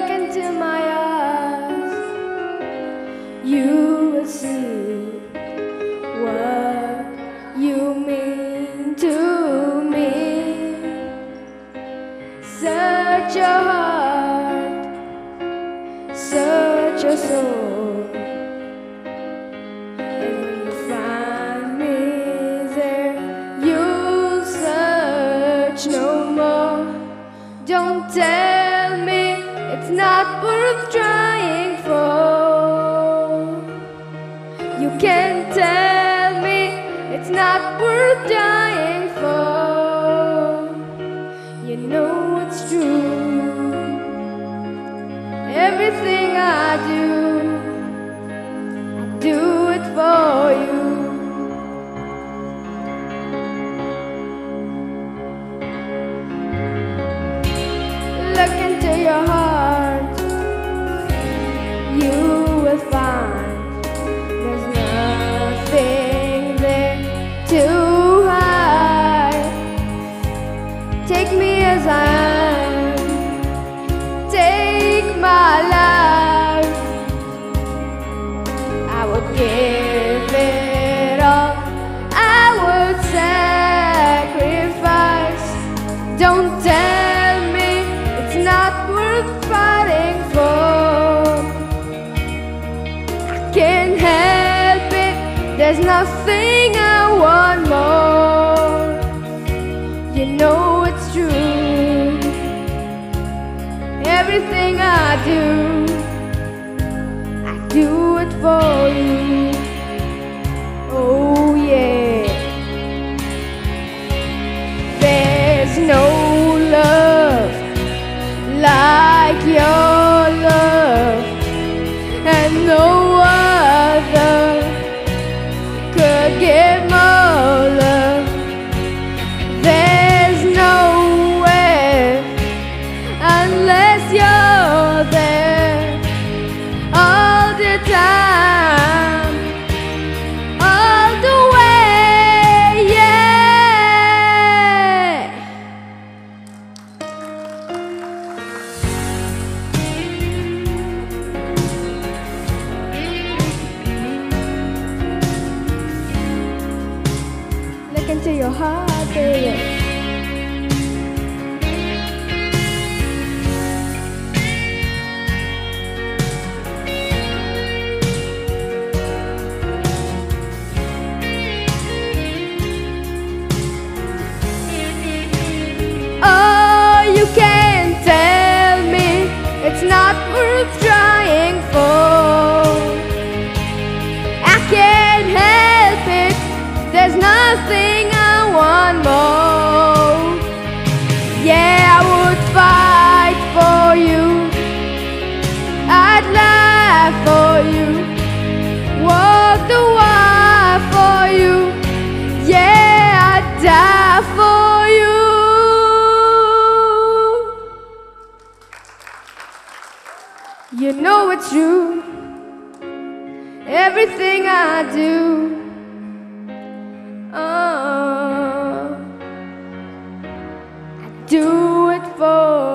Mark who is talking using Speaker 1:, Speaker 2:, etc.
Speaker 1: look into my eyes, you will see what you mean to me. Search your heart, search your soul. And when you find me there, you'll search no more. Don't tell not worth trying for. You can tell me it's not worth dying for. You know it's true. Everything I do, I do it for you. Worth fighting for. I can't help it, there's nothing I want more. You know it's true. Everything I do, I do it for you. Oh, heart, baby. You know it's true. Everything I do, oh, I do it for.